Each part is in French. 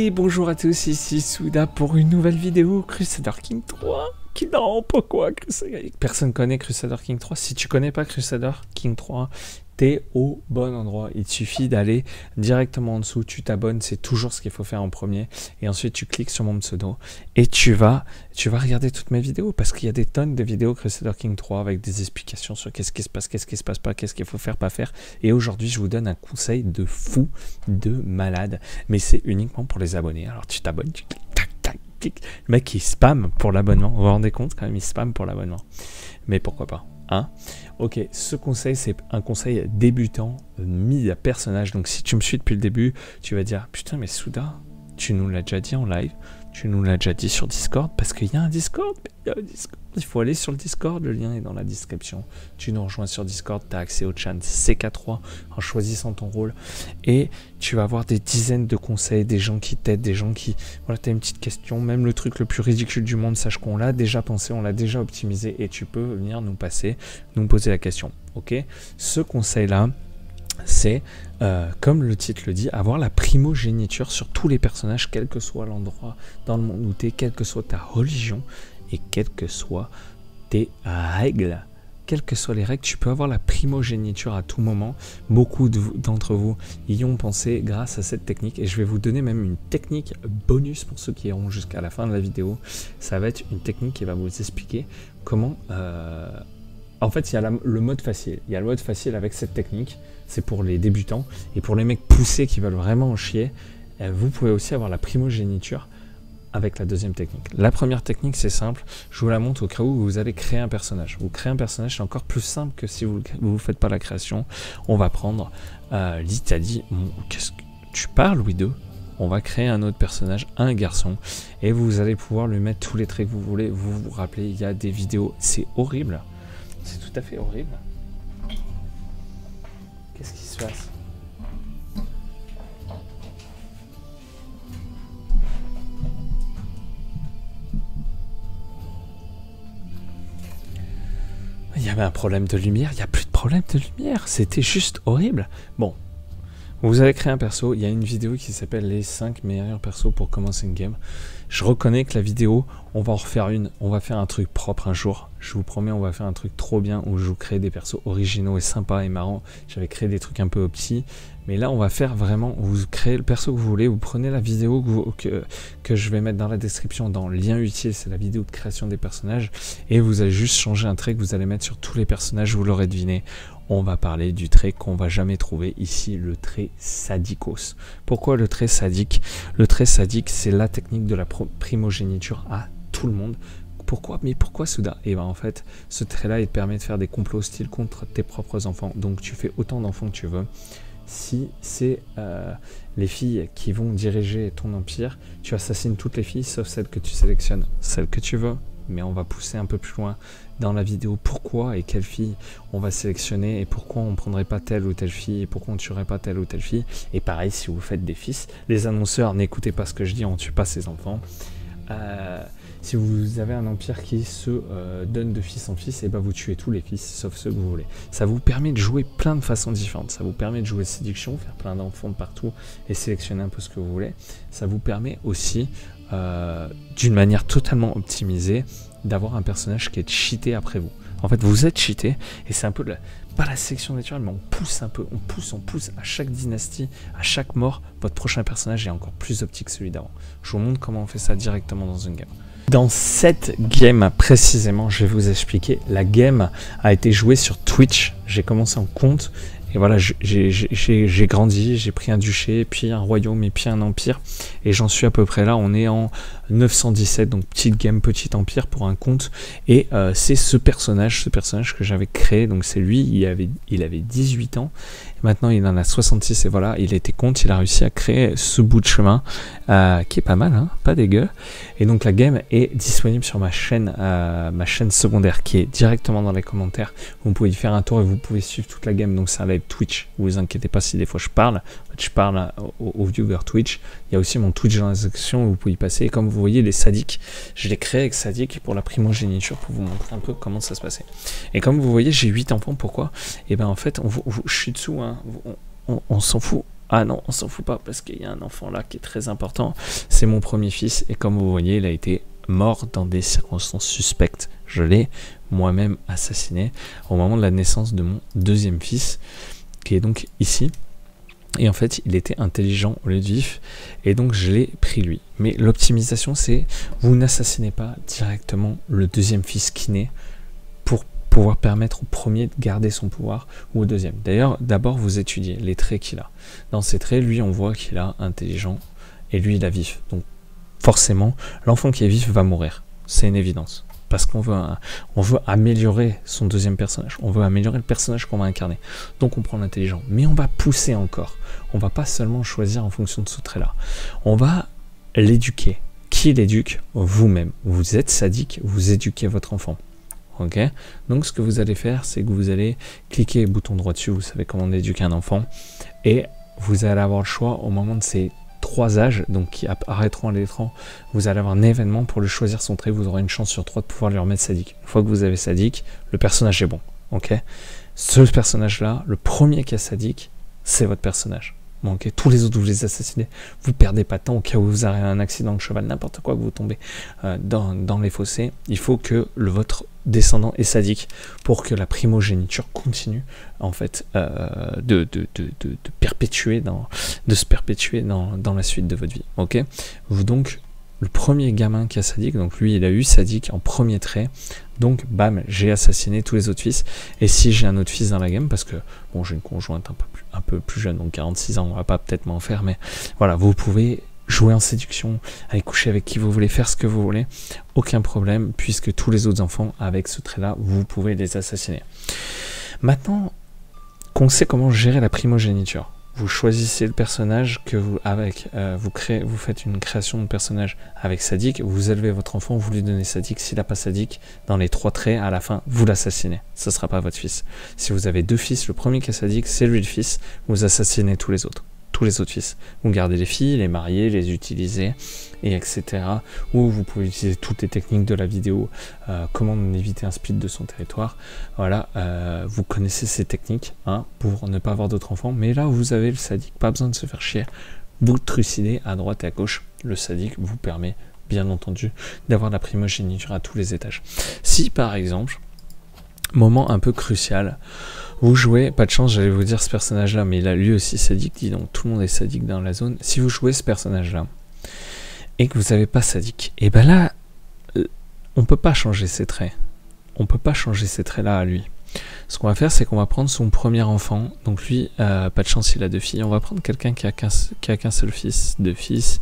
Et bonjour à tous, ici Souda pour une nouvelle vidéo Crusader King 3. Qui non, pourquoi Crusader Personne connaît Crusader King 3. Si tu connais pas Crusader King 3, t'es au bon endroit. Il te suffit d'aller directement en dessous, tu t'abonnes, c'est toujours ce qu'il faut faire en premier. Et ensuite, tu cliques sur mon pseudo et tu vas, tu vas regarder toutes mes vidéos parce qu'il y a des tonnes de vidéos Crusader King 3 avec des explications sur qu'est-ce qui se passe, qu'est-ce qui se passe pas, qu'est-ce qu'il faut faire, pas faire. Et aujourd'hui, je vous donne un conseil de fou, de malade. Mais c'est uniquement pour les abonnés. Alors, tu t'abonnes, tu cliques. Le mec, il spam pour l'abonnement. Vous vous rendez compte quand même, il spam pour l'abonnement. Mais pourquoi pas? Hein? Ok, ce conseil, c'est un conseil débutant mis à personnage. Donc, si tu me suis depuis le début, tu vas dire Putain, mais Souda, tu nous l'as déjà dit en live, tu nous l'as déjà dit sur Discord, parce qu'il y a un Discord, il y a un Discord. Il faut aller sur le Discord, le lien est dans la description. Tu nous rejoins sur Discord, tu as accès au chat CK3 en choisissant ton rôle. Et tu vas avoir des dizaines de conseils, des gens qui t'aident, des gens qui... Voilà, tu as une petite question, même le truc le plus ridicule du monde, sache qu'on l'a déjà pensé, on l'a déjà optimisé et tu peux venir nous passer, nous poser la question. Ok? Ce conseil-là, c'est, euh, comme le titre le dit, avoir la primogéniture sur tous les personnages, quel que soit l'endroit dans le monde où tu es, quelle que soit ta religion et quelles que soient tes règles. Quelles que soient les règles, tu peux avoir la primogéniture à tout moment. Beaucoup d'entre vous y ont pensé grâce à cette technique et je vais vous donner même une technique bonus pour ceux qui iront jusqu'à la fin de la vidéo. Ça va être une technique qui va vous expliquer comment... Euh, en fait, il y a le mode facile. Il y a le mode facile avec cette technique. C'est pour les débutants. Et pour les mecs poussés qui veulent vraiment en chier, euh, vous pouvez aussi avoir la primogéniture avec la deuxième technique. La première technique, c'est simple. Je vous la montre au cas où vous allez créer un personnage. Vous créez un personnage, c'est encore plus simple que si vous ne faites pas la création. On va prendre euh, l'Italie. Qu'est-ce que tu parles, Louis II on va créer un autre personnage, un garçon, et vous allez pouvoir lui mettre tous les traits que vous voulez. Vous vous rappelez, il y a des vidéos, c'est horrible. Tout fait horrible. Qu'est-ce qui se passe? Il y avait un problème de lumière, il n'y a plus de problème de lumière, c'était juste horrible. Bon, vous avez créé un perso, il y a une vidéo qui s'appelle les 5 meilleurs persos pour commencer une game. Je reconnais que la vidéo, on va en refaire une, on va faire un truc propre un jour. Je vous promets, on va faire un truc trop bien où je vous crée des persos originaux et sympas et marrants. J'avais créé des trucs un peu petits, mais là on va faire vraiment, vous créez le perso que vous voulez, vous prenez la vidéo que, que, je vais mettre dans la description, dans lien utile, c'est la vidéo de création des personnages, et vous allez juste changer un trait que vous allez mettre sur tous les personnages, vous l'aurez deviné on va parler du trait qu'on va jamais trouver ici, le trait sadikos. Pourquoi le trait sadique? Le trait sadique, c'est la technique de la primogéniture à tout le monde. Pourquoi? Mais pourquoi Souda? Et eh ben en fait, ce trait-là, il te permet de faire des complots hostiles contre tes propres enfants. Donc tu fais autant d'enfants que tu veux. Si c'est euh, les filles qui vont diriger ton empire, tu assassines toutes les filles sauf celles que tu sélectionnes, celles que tu veux. Mais on va pousser un peu plus loin dans la vidéo pourquoi et quelle fille on va sélectionner et pourquoi on prendrait pas telle ou telle fille et pourquoi on tuerait pas telle ou telle fille. Et pareil, si vous faites des fils, les annonceurs, n'écoutez pas ce que je dis, on tue pas ses enfants. Euh, si vous avez un empire qui se euh, donne de fils en fils, et eh ben vous tuez tous les fils sauf ceux que vous voulez. Ça vous permet de jouer plein de façons différentes. Ça vous permet de jouer séduction, faire plein d'enfants de partout et sélectionner un peu ce que vous voulez. Ça vous permet aussi, euh, d'une manière totalement optimisée, d'avoir un personnage qui est cheaté après vous. En fait, vous êtes cheaté et c'est un peu pas la sélection naturelle, mais on pousse un peu, on pousse, on pousse à chaque dynastie, à chaque mort, votre prochain personnage est encore plus optique que celui d'avant. Je vous montre comment on fait ça directement dans une game. Dans cette game précisément, je vais vous expliquer. La game a été jouée sur Twitch. J'ai commencé en compte et voilà, j'ai grandi, j'ai pris un duché, puis un royaume et puis un empire. Et j'en suis à peu près là. On est en 917, donc petite game, petit empire pour un compte. Et euh, c'est ce personnage, ce personnage que j'avais créé. Donc c'est lui, il avait, il avait 18 ans. Maintenant, il en a 66 et voilà, il était compte, il a réussi à créer ce bout de chemin euh, qui est pas mal, hein, pas dégueu. Et donc la game est disponible sur ma chaîne, euh, ma chaîne secondaire qui est directement dans les commentaires. Vous pouvez y faire un tour et vous pouvez suivre toute la game. Donc c'est un live Twitch. Vous inquiétez pas si des fois je parle. Je parle aux, viewers Twitch. Il y a aussi mon Twitch dans la section où vous pouvez y passer. Et comme vous voyez, les sadiques, je l'ai créé avec Sadik pour la primogéniture pour vous montrer un peu comment ça se passait. Et comme vous voyez, j'ai 8 enfants. Pourquoi? Et eh ben en fait, on, je suis dessous. Hein, on, s'en fout. Ah non, on s'en fout pas parce qu'il y a un enfant là qui est très important. C'est mon premier fils et comme vous voyez, il a été mort dans des circonstances suspectes. Je l'ai moi-même assassiné au moment de la naissance de mon deuxième fils, qui est donc ici. Et en fait, il était intelligent au lieu de vif, et donc je l'ai pris lui. Mais l'optimisation, c'est vous n'assassinez pas directement le deuxième fils qui naît pour pouvoir permettre au premier de garder son pouvoir ou au deuxième. D'ailleurs, d'abord vous étudiez les traits qu'il a. Dans ces traits, lui, on voit qu'il a intelligent et lui, il a vif. Donc forcément, l'enfant qui est vif va mourir. C'est une évidence parce qu'on veut, on veut améliorer son deuxième personnage, on veut améliorer le personnage qu'on va incarner. Donc on prend l'intelligent, mais on va pousser encore. On va pas seulement choisir en fonction de ce trait-là. On va l'éduquer. Qui l'éduque Vous-même. Vous êtes sadique, vous éduquez votre enfant. Ok? Donc ce que vous allez faire, c'est que vous allez cliquer bouton droit dessus, vous savez comment éduquer un enfant, et vous allez avoir le choix au moment de ces trois âges, donc qui apparaîtront à l'écran, vous allez avoir un événement pour le choisir son trait, vous aurez une chance sur trois de pouvoir lui remettre sadique. Une fois que vous avez sadique, le personnage est bon. Ok? Ce personnage-là, le premier qui a sadique, c'est votre personnage. Tous les autres, vous les assassinez. Vous perdez pas de temps au cas où vous avez un accident de cheval, n'importe quoi, que vous tombez euh, dans, les fossés. Il faut que le, votre descendant est sadique pour que la primogéniture continue en fait euh, de, perpétuer se perpétuer dans, la suite de votre vie. Vous donc le premier gamin qui a sadique, donc lui il a eu sadique en premier trait, donc bam, j'ai assassiné tous les autres fils. Et si j'ai un autre fils dans la game, parce que bon j'ai une conjointe un peu plus, un peu plus jeune, donc 46 ans, on va pas peut-être m'en faire, mais voilà, vous pouvez jouer en séduction, aller coucher avec qui vous voulez, faire ce que vous voulez, aucun problème, puisque tous les autres enfants avec ce trait-là, vous pouvez les assassiner. Maintenant qu'on sait comment gérer la primogéniture, vous choisissez le personnage que vous avec euh, vous créez vous faites une création de personnage avec sadique vous élevez votre enfant vous lui donnez sadique s'il n'a pas sadique dans les trois traits à la fin vous l'assassinez. Ce sera pas votre fils. Si vous avez deux fils le premier qui a sadique c'est lui le fils. Vous assassinez tous les autres tous les autres fils. Vous gardez les filles, les marier, les utiliser, et etc. Ou vous pouvez utiliser toutes les techniques de la vidéo, euh, comment éviter un split de son territoire. Voilà, euh, vous connaissez ces techniques hein, pour ne pas avoir d'autres enfants. Mais là, vous avez le sadique, pas besoin de se faire chier. Vous trucidez à droite et à gauche. Le sadique vous permet, bien entendu, d'avoir la primogéniture à tous les étages. Si par exemple, moment un peu crucial, vous jouez, pas de chance, j'allais vous dire ce personnage-là, mais il a lui aussi sadique, dit donc tout le monde est sadique dans la zone. Si vous jouez ce personnage-là et que vous n'avez pas sadique, et ben là, euh, on peut pas changer ses traits. On peut pas changer ces traits-là à lui. Ce qu'on va faire, c'est qu'on va prendre son premier enfant. Donc lui, euh, pas de chance, il a deux filles. On va prendre quelqu'un qui a qu'un seul fils, deux fils.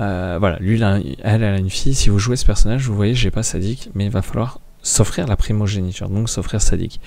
Euh, voilà, lui, elle, elle a une fille. Si vous jouez ce personnage, vous voyez, j'ai pas sadique, mais il va falloir s'offrir la primogéniture, donc s'offrir sadique.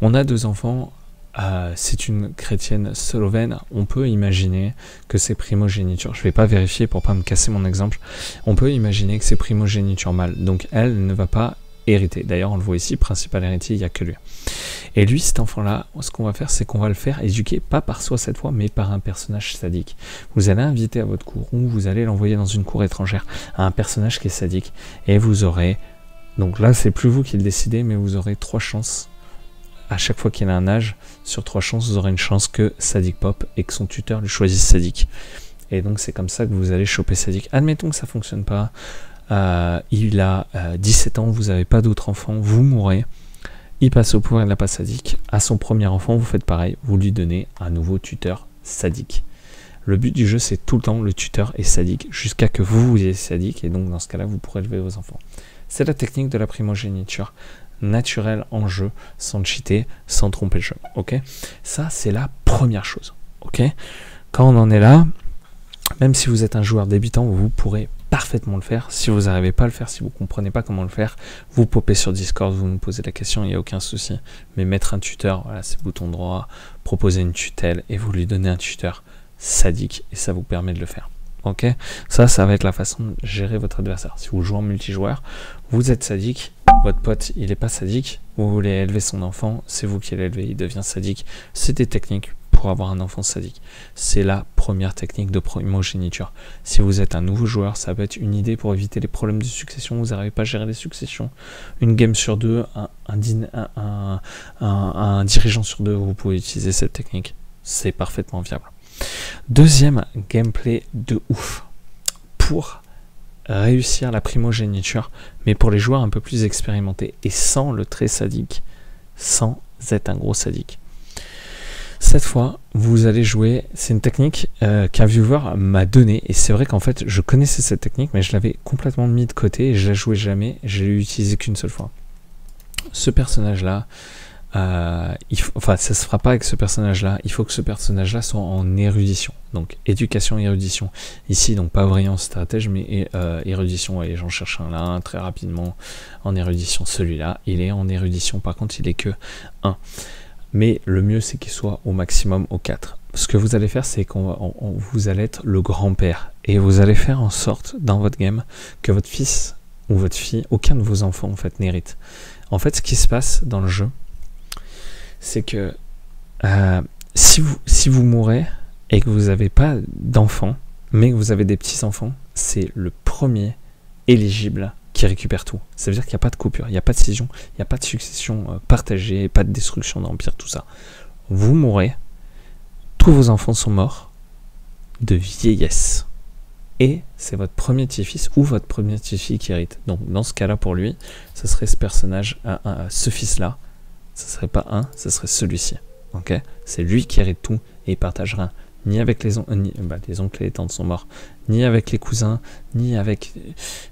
On a deux enfants, euh, c'est une chrétienne slovène, on peut imaginer que c'est primogéniture, je vais pas vérifier pour pas me casser mon exemple, on peut imaginer que c'est primogéniture mâle, donc elle ne va pas hériter. D'ailleurs, on le voit ici, principal héritier, il n'y a que lui. Et lui, cet enfant-là, ce qu'on va faire, c'est qu'on va le faire éduquer, pas par soi cette fois, mais par un personnage sadique. Vous allez inviter à votre cour, ou vous allez l'envoyer dans une cour étrangère, à un personnage qui est sadique, et vous aurez donc là, c'est plus vous qui le décidez, mais vous aurez trois chances. À chaque fois qu'il a un âge, sur trois chances, vous aurez une chance que Sadik pop et que son tuteur lui choisisse Sadik. Et donc c'est comme ça que vous allez choper Sadik. Admettons que ça fonctionne pas. Euh, il a 17 euh, ans, vous n'avez pas d'autres enfants, vous mourrez. Il passe au pouvoir, il n'a pas Sadik. À son premier enfant, vous faites pareil, vous lui donnez un nouveau tuteur Sadik. Le but du jeu, c'est tout le temps le tuteur est sadique jusqu'à que vous, vous ayez sadique, et donc dans ce cas-là, vous pourrez élever vos enfants. C'est la technique de la primogéniture naturelle en jeu, sans cheater, sans tromper le jeu. Ok? Ça, c'est la première chose. Ok? Quand on en est là, même si vous êtes un joueur débutant, vous pourrez parfaitement le faire. Si vous n'arrivez pas à le faire, si vous ne comprenez pas comment le faire, vous popez sur Discord, vous nous posez la question, il n'y a aucun souci. Mais mettre un tuteur, voilà, c'est bouton droit, proposer une tutelle et vous lui donnez un tuteur sadique et ça vous permet de le faire. Ok Ça, ça va être la façon de gérer votre adversaire. Si vous jouez en multijoueur, vous êtes sadique, votre pote, il n'est pas sadique, vous voulez élever son enfant, c'est vous qui l'élevez, il devient sadique. C'est des techniques pour avoir un enfant sadique. C'est la première technique de primogéniture. Si vous êtes un nouveau joueur, ça peut être une idée pour éviter les problèmes de succession, vous n'arrivez pas à gérer les successions. Une game sur deux, un, dirigeant sur deux, vous pouvez utiliser cette technique. C'est parfaitement viable. Deuxième gameplay de ouf pour réussir la primogéniture, mais pour les joueurs un peu plus expérimentés et sans le trait sadique, sans être un gros sadique. Cette fois, vous allez jouer, c'est une technique euh, qu'un viewer m'a donnée, et c'est vrai qu'en fait, je connaissais cette technique, mais je l'avais complètement mis de côté, et je la jouais jamais, je l'ai utilisé qu'une seule fois. Ce personnage-là, euh, il enfin, ça se fera pas avec ce personnage-là. Il faut que ce personnage-là soit en érudition. Donc, éducation, érudition. Ici, donc pas brillant stratège, mais euh, érudition. Et j'en cherche un là, très rapidement en érudition. Celui-là, il est en érudition. Par contre, il est que 1. Mais le mieux, c'est qu'il soit au maximum au 4. Ce que vous allez faire, c'est qu'on vous allez être le grand-père. Et vous allez faire en sorte, dans votre game, que votre fils ou votre fille, aucun de vos enfants, en fait, n'hérite. En fait, ce qui se passe dans le jeu, c'est que euh, si, vous, si vous mourrez et que vous n'avez pas d'enfants, mais que vous avez des petits-enfants, c'est le premier éligible qui récupère tout. Ça veut dire qu'il n'y a pas de coupure, il n'y a pas de scission, il n'y a pas de succession euh, partagée, pas de destruction d'empire, tout ça. Vous mourrez, tous vos enfants sont morts de vieillesse. Et c'est votre premier petit-fils ou votre premier petit-fille qui hérite. Donc dans ce cas-là, pour lui, ce serait ce personnage, ce fils-là, ce serait pas un, ce serait celui-ci. Ok? C'est lui qui hérite tout et il partagera ni avec les, oncles, bah, les oncles et les tantes sont morts, ni avec les cousins, ni avec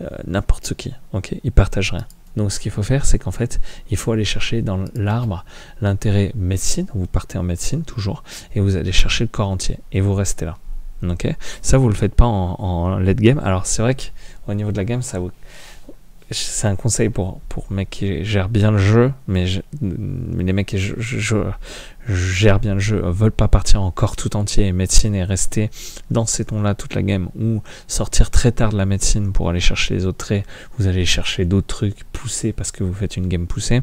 euh, n'importe qui. Ok? Il partage rien. Donc ce qu'il faut faire, c'est qu'en fait, il faut aller chercher dans l'arbre l'intérêt médecine. Vous partez en médecine toujours et vous allez chercher le corps entier et vous restez là. Ok? Ça, vous le faites pas en, en late game. Alors c'est vrai qu'au niveau de la game, ça vous c'est un conseil pour, pour mecs qui gèrent bien le jeu, mais, les mecs qui gèrent bien le jeu veulent pas partir encore tout entier médecine et rester dans ces tons-là toute la game, ou sortir très tard de la médecine pour aller chercher les autres traits, vous allez chercher d'autres trucs poussés parce que vous faites une game poussée,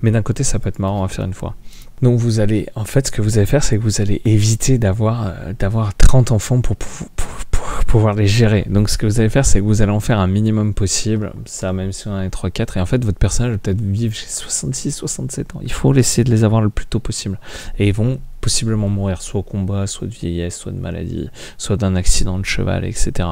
mais d'un côté ça peut être marrant à faire une fois. Donc vous allez, en fait, ce que vous allez faire, c'est que vous allez éviter d'avoir euh, d'avoir 30 enfants pour, pour, pouvoir les gérer. Donc ce que vous allez faire, c'est que vous allez en faire un minimum possible, ça même si on en a 3-4, et en fait votre personnage peut-être vivre chez 66-67 ans. Il faut essayer de les avoir le plus tôt possible. Et ils vont possiblement mourir soit au combat, soit de vieillesse, soit de maladie, soit d'un accident de cheval, etc.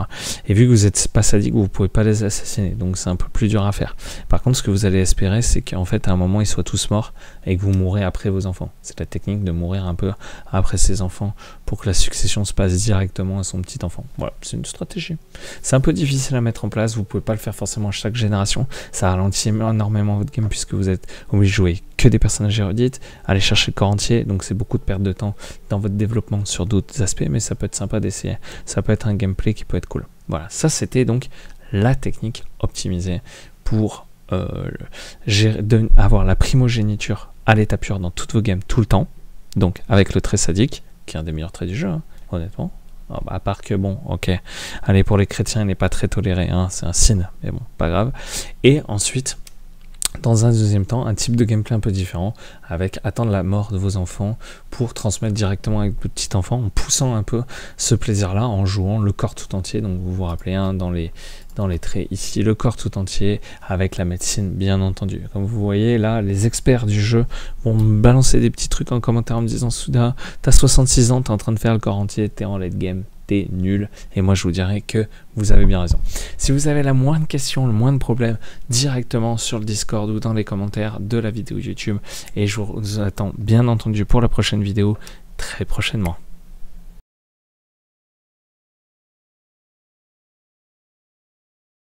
Et vu que vous êtes pas sadique, vous pouvez pas les assassiner, donc c'est un peu plus dur à faire. Par contre, ce que vous allez espérer, c'est qu'en fait, à un moment, ils soient tous morts et que vous mourrez après vos enfants. C'est la technique de mourir un peu après ses enfants pour que la succession se passe directement à son petit enfant. Voilà, c'est une stratégie. C'est un peu difficile à mettre en place, vous pouvez pas le faire forcément à chaque génération, ça ralentit énormément votre game puisque vous êtes obligé de que des personnages érudites, aller chercher le corps entier, donc c'est beaucoup de perte de temps dans votre développement sur d'autres aspects, mais ça peut être sympa d'essayer. Ça peut être un gameplay qui peut être cool. Voilà, ça c'était donc la technique optimisée pour euh, avoir la primogéniture à l'état pur dans toutes vos games tout le temps. Donc avec le trait sadique, qui est un des meilleurs traits du jeu, hein, honnêtement. Ah, bah, à part que bon, ok, allez pour les chrétiens, il n'est pas très toléré, hein, c'est un signe, mais bon, pas grave. Et ensuite, dans un deuxième temps, un type de gameplay un peu différent, avec attendre la mort de vos enfants pour transmettre directement avec le petit enfant, en poussant un peu ce plaisir-là, en jouant le corps tout entier. Donc vous vous rappelez, hein, dans, les, dans les traits ici, le corps tout entier, avec la médecine, bien entendu. Comme vous voyez là, les experts du jeu vont me balancer des petits trucs en commentaire en me disant Souda, t'as 66 ans, t'es en train de faire le corps entier, t'es en late game, nul. Et moi, je vous dirais que vous avez bien raison. Si vous avez la moindre question, le moindre problème, directement sur le Discord ou dans les commentaires de la vidéo YouTube. Et je vous attends bien entendu pour la prochaine vidéo très prochainement.